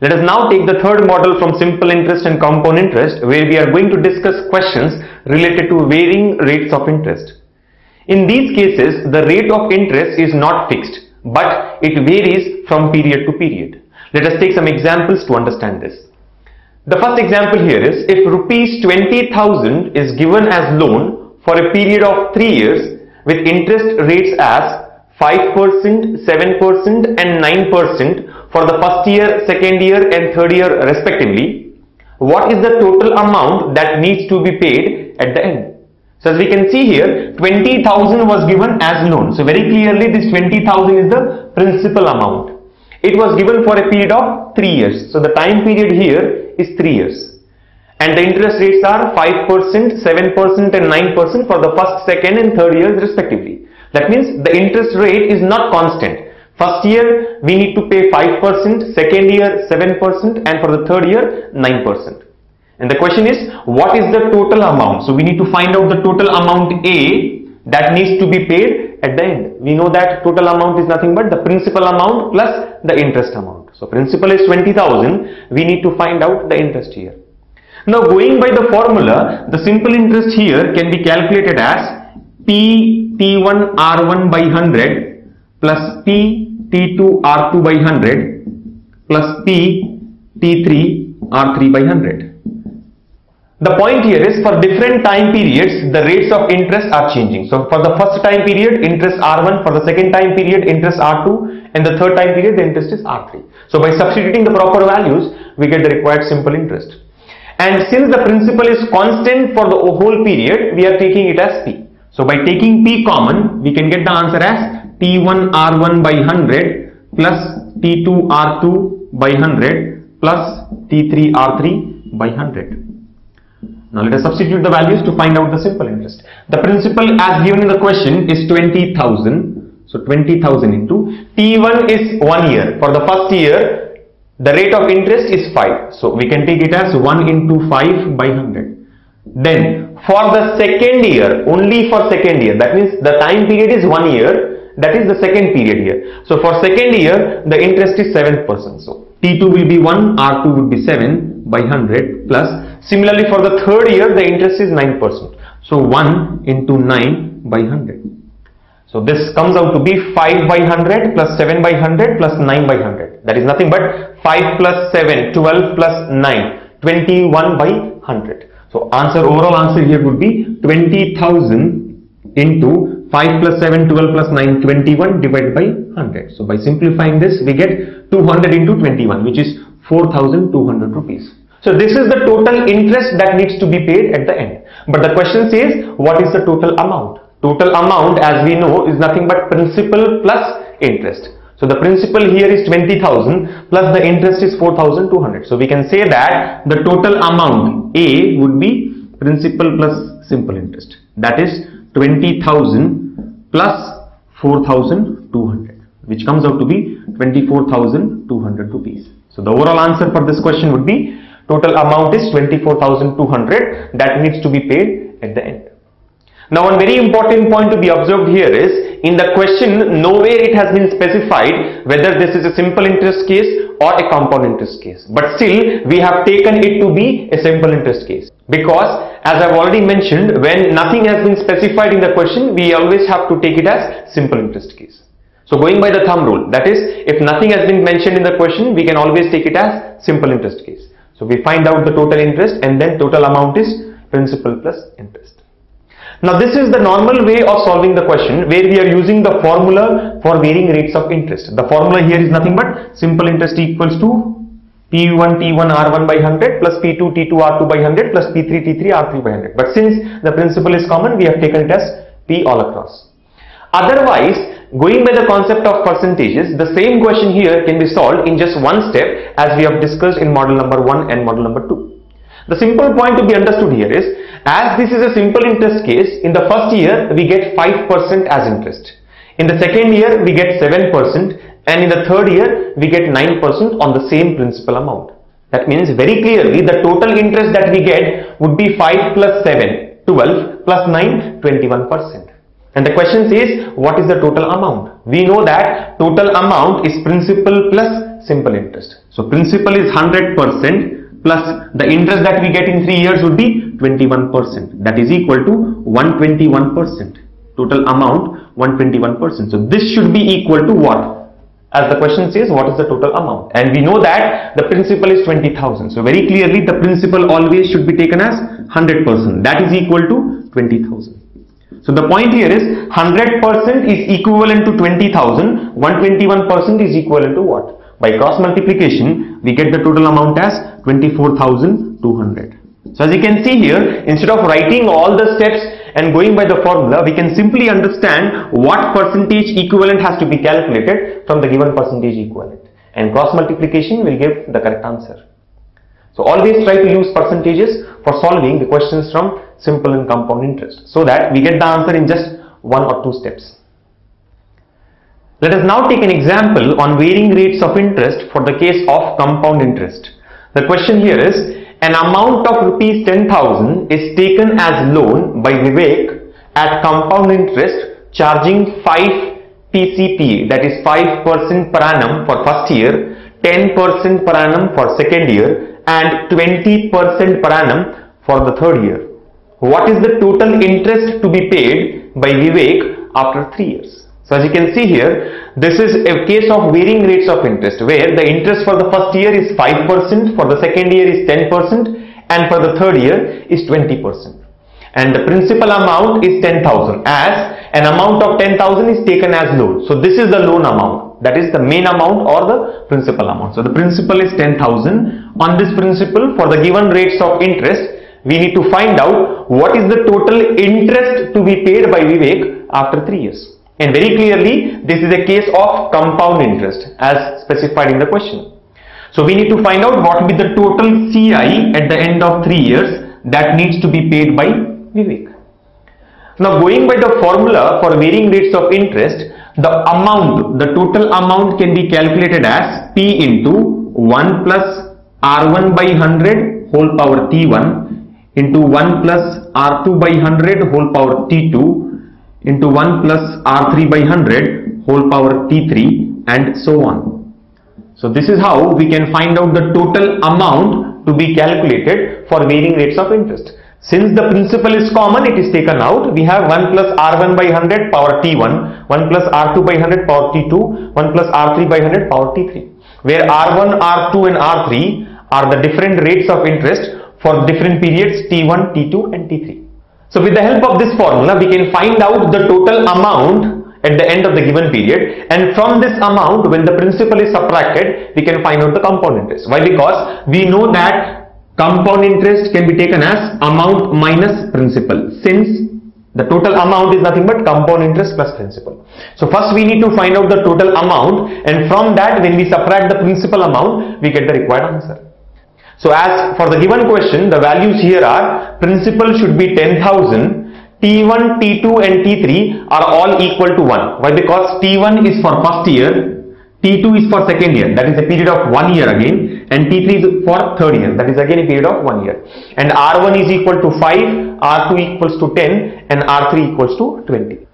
Let us now take the third model from simple interest and compound interest where we are going to discuss questions related to varying rates of interest. In these cases, the rate of interest is not fixed, but it varies from period to period. Let us take some examples to understand this. The first example here is if rupees 20,000 is given as loan for a period of 3 years with interest rates as 5%, 7% and 9% for the first year, second year and third year respectively, what is the total amount that needs to be paid at the end? So as we can see here, 20,000 was given as loan. So very clearly this 20,000 is the principal amount. It was given for a period of 3 years. So the time period here is 3 years. And the interest rates are 5%, 7% and 9% for the first, second and third years respectively. That means the interest rate is not constant. First year we need to pay 5%, second year 7% and for the third year 9%. And the question is what is the total amount? So we need to find out the total amount A that needs to be paid at the end. We know that total amount is nothing but the principal amount plus the interest amount. So principal is 20,000. We need to find out the interest here. Now going by the formula, the simple interest here can be calculated as P T1 R1 by 100 plus P T2 R2 by 100 plus P T3 R3 by 100. The point here is for different time periods, the rates of interest are changing. So for the first time period, interest R1, for the second time period, interest R2, and the third time period, the interest is R3. So by substituting the proper values, we get the required simple interest. And since the principal is constant for the whole period, we are taking it as P. So by taking P common, we can get the answer as T1 R1 by 100 plus T2 R2 by 100 plus T3 R3 by 100. Now let us substitute the values to find out the simple interest. The principal as given in the question is 20,000. So 20,000 into T1 is 1 year. For the first year, the rate of interest is 5. So we can take it as 1 into 5 by 100. Then for the second year, only for second year, that means the time period is 1 year. That is the second period here. So for second year, the interest is 7%. So T2 will be 1, R2 would be 7 by 100 plus similarly for the third year the interest is 9%. So 1 into 9 by 100. So this comes out to be 5 by 100 plus 7 by 100 plus 9 by 100. That is nothing but 5 plus 7, 12 plus 9, 21 by 100. So answer, overall answer here would be 20,000 into 5 plus 7, 12 plus 9, 21 divided by 100. So by simplifying this, we get 200 into 21, which is 4,200 rupees. So this is the total interest that needs to be paid at the end. But the question says, what is the total amount? Total amount as we know is nothing but principal plus interest. So the principal here is 20,000 plus the interest is 4,200. So we can say that the total amount A would be principal plus simple interest. That is 20,000 plus 4,200 which comes out to be 24,200 rupees. So the overall answer for this question would be Total amount is 24,200 that needs to be paid at the end. Now one very important point to be observed here is in the question nowhere it has been specified whether this is a simple interest case or a compound interest case but still we have taken it to be a simple interest case because as I've already mentioned when nothing has been specified in the question we always have to take it as simple interest case. So going by the thumb rule that is if nothing has been mentioned in the question we can always take it as simple interest case. So we find out the total interest and then total amount is principal plus interest. Now this is the normal way of solving the question where we are using the formula for varying rates of interest. The formula here is nothing but simple interest equals to P1 T1 R1 by 100 plus P2 T2 R2 by 100 plus P3 T3 R3 by 100. But since the principal is common we have taken it as P all across. Otherwise Going by the concept of percentages, the same question here can be solved in just one step as we have discussed in model number 1 and model number 2. The simple point to be understood here is, as this is a simple interest case, in the first year we get 5% as interest. In the second year we get 7% and in the third year we get 9% on the same principal amount. That means very clearly the total interest that we get would be 5 plus 7, 12 plus 9, 21%. And the question says, what is the total amount? We know that total amount is principal plus simple interest. So principal is 100% plus the interest that we get in 3 years would be 21%. That is equal to 121%. Total amount 121%. So this should be equal to what? As the question says, what is the total amount? And we know that the principal is 20,000. So very clearly the principal always should be taken as 100%. That is equal to 20,000. So the point here is 100% is equivalent to 20,000, 121% is equivalent to what? By cross multiplication, we get the total amount as 24,200. So as you can see here, instead of writing all the steps and going by the formula, we can simply understand what percentage equivalent has to be calculated from the given percentage equivalent. And cross multiplication will give the correct answer. So always try to use percentages for solving the questions from simple and compound interest so that we get the answer in just one or two steps. Let us now take an example on varying rates of interest for the case of compound interest. The question here is an amount of rupees 10,000 is taken as loan by Vivek at compound interest charging 5 PCP that is 5% per annum for first year, 10% per annum for second year and 20% per annum for the third year. What is the total interest to be paid by Vivek after 3 years? So as you can see here, this is a case of varying rates of interest where the interest for the first year is 5%, for the second year is 10% and for the third year is 20%. And the principal amount is 10,000 as an amount of 10,000 is taken as loan. So this is the loan amount that is the main amount or the principal amount. So the principal is 10,000. On this principal for the given rates of interest we need to find out what is the total interest to be paid by Vivek after 3 years. And very clearly, this is a case of compound interest as specified in the question. So we need to find out what will be the total CI at the end of 3 years that needs to be paid by Vivek. Now going by the formula for varying rates of interest, the amount, the total amount can be calculated as P into 1 plus R1 by 100 whole power T1 into 1 plus R2 by 100 whole power T2 into 1 plus R3 by 100 whole power T3 and so on. So this is how we can find out the total amount to be calculated for varying rates of interest. Since the principal is common, it is taken out. We have 1 plus R1 by 100 power T1, 1 plus R2 by 100 power T2, 1 plus R3 by 100 power T3. Where R1, R2 and R3 are the different rates of interest for different periods T1, T2 and T3. So with the help of this formula, we can find out the total amount at the end of the given period and from this amount when the principal is subtracted we can find out the compound interest. Why? Because we know that compound interest can be taken as amount minus principal since the total amount is nothing but compound interest plus principal. So first we need to find out the total amount and from that when we subtract the principal amount we get the required answer. So as for the given question, the values here are principal should be 10,000, T1, T2 and T3 are all equal to 1. Why? Because T1 is for first year, T2 is for second year, that is a period of one year again, and T3 is for third year, that is again a period of one year. And R1 is equal to 5, R2 equals to 10, and R3 equals to 20.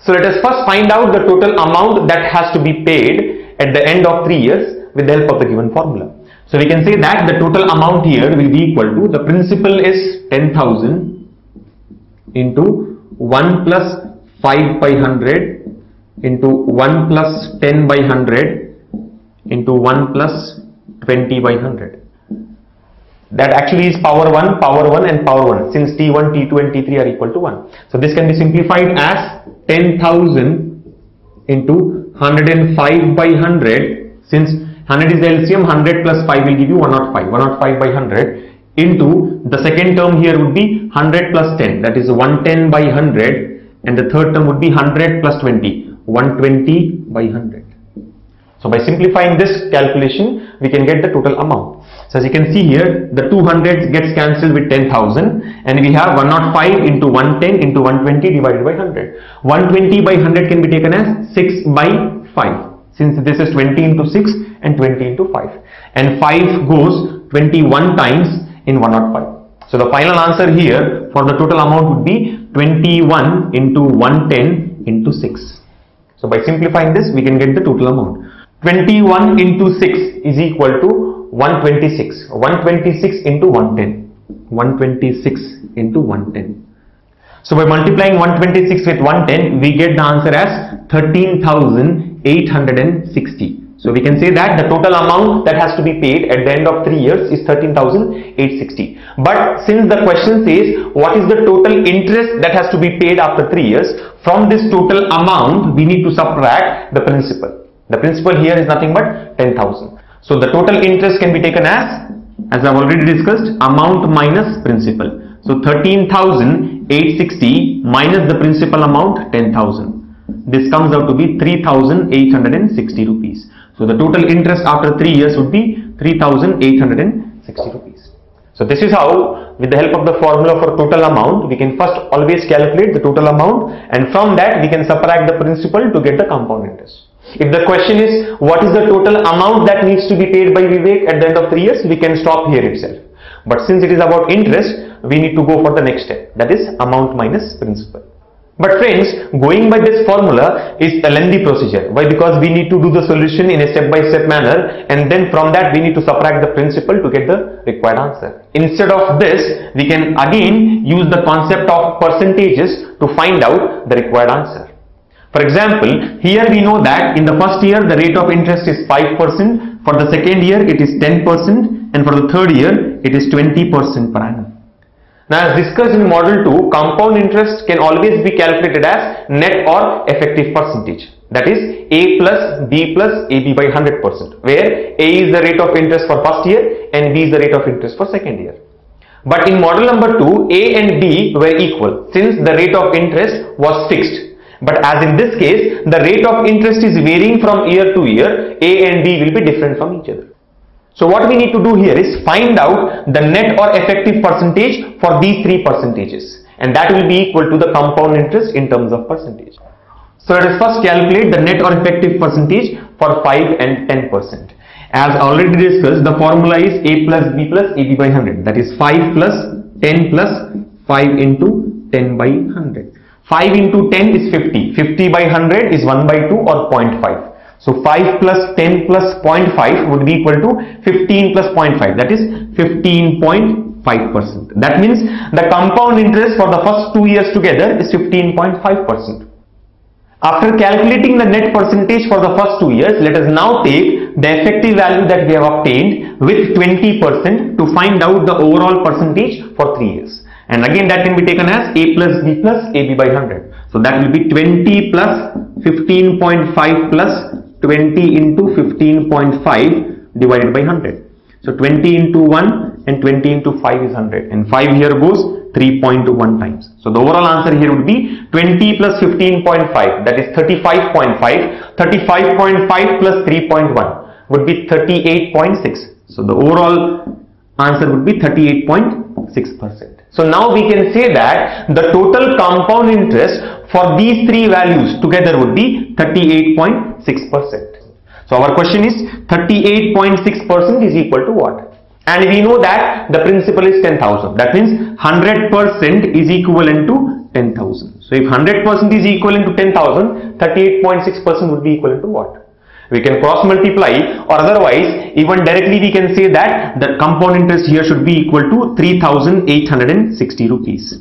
So let us first find out the total amount that has to be paid at the end of 3 years with the help of the given formula. So we can say that the total amount here will be equal to the principal is 10,000 into 1 plus 5 by 100 into 1 plus 10 by 100 into 1 plus 20 by 100. That actually is power 1, power 1 and power 1 since T1, T2 and T3 are equal to 1. So this can be simplified as 10,000 into 105 by 100 since 100 is LCM, 100 plus 5 will give you 105, 105 by 100 into the second term here would be 100 plus 10 that is 110 by 100 and the third term would be 100 plus 20, 120 by 100. So by simplifying this calculation, we can get the total amount. So as you can see here, the 200 gets cancelled with 10,000 and we have 105 into 110 into 120 divided by 100. 120 by 100 can be taken as 6 by 5 since this is 20 into 6 and 20 into 5 and 5 goes 21 times in 105 so the final answer here for the total amount would be 21 into 110 into 6 so by simplifying this we can get the total amount 21 into 6 is equal to 126. 126 into 110. 126 into 110. So by multiplying 126 with 110, we get the answer as 13,860. So we can say that the total amount that has to be paid at the end of 3 years is 13,860. But since the question says what is the total interest that has to be paid after 3 years, from this total amount we need to subtract the principal. The principal here is nothing but 10,000. So the total interest can be taken as, as I've already discussed, amount minus principal. So 13,860 minus the principal amount 10,000. This comes out to be 3,860 rupees. So the total interest after 3 years would be 3860 rupees. So this is how with the help of the formula for total amount we can first always calculate the total amount and from that we can subtract the principal to get the compound interest. If the question is what is the total amount that needs to be paid by Vivek at the end of 3 years we can stop here itself. But since it is about interest we need to go for the next step that is amount minus principal. But friends, going by this formula is a lengthy procedure. Why? Because we need to do the solution in a step-by-step -step manner and then from that we need to subtract the principal to get the required answer. Instead of this, we can again use the concept of percentages to find out the required answer. For example, here we know that in the first year the rate of interest is 5%, for the second year it is 10% and for the third year it is 20% per annum. Now as discussed in model 2, compound interest can always be calculated as net or effective percentage. That is A plus B plus AB by 100% where A is the rate of interest for first year and B is the rate of interest for second year. But in model number 2, A and B were equal since the rate of interest was fixed. But as in this case, the rate of interest is varying from year to year, A and B will be different from each other. So what we need to do here is find out the net or effective percentage for these three percentages and that will be equal to the compound interest in terms of percentage. So let us first calculate the net or effective percentage for 5 and 10 percent. As already discussed, the formula is A plus B plus AB by 100 that is 5 plus 10 plus 5 into 10 by 100. 5 into 10 is 50. 50 by 100 is 1 by 2 or 0.5. So 5 plus 10 plus 0.5 would be equal to 15 plus 0.5 that is 15.5%. That means the compound interest for the first two years together is 15.5%. After calculating the net percentage for the first two years, let us now take the effective value that we have obtained with 20% to find out the overall percentage for three years. And again that can be taken as A plus B plus AB by 100. So that will be 20 plus 15.5 plus 20 into 15.5 divided by 100. So 20 into 1 and 20 into 5 is 100 and 5 here goes 3.1 times. So the overall answer here would be 20 plus 15.5 that is 35.5. 35.5 plus 3.1 would be 38.6. So the overall answer would be 38.6%. So now we can say that the total compound interest for these three values together would be 38.6%. So our question is 38.6% is equal to what? And we know that the principal is 10,000. That means 100% is equivalent to 10,000. So if 100% is equivalent to 10,000, 38.6% would be equivalent to what? We can cross multiply or otherwise even directly we can say that the compound interest here should be equal to 3860 rupees.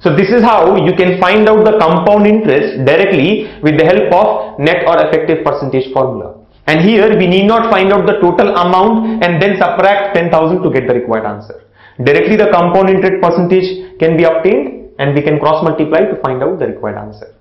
So this is how you can find out the compound interest directly with the help of net or effective percentage formula. And here we need not find out the total amount and then subtract 10,000 to get the required answer. Directly the compound interest percentage can be obtained and we can cross multiply to find out the required answer.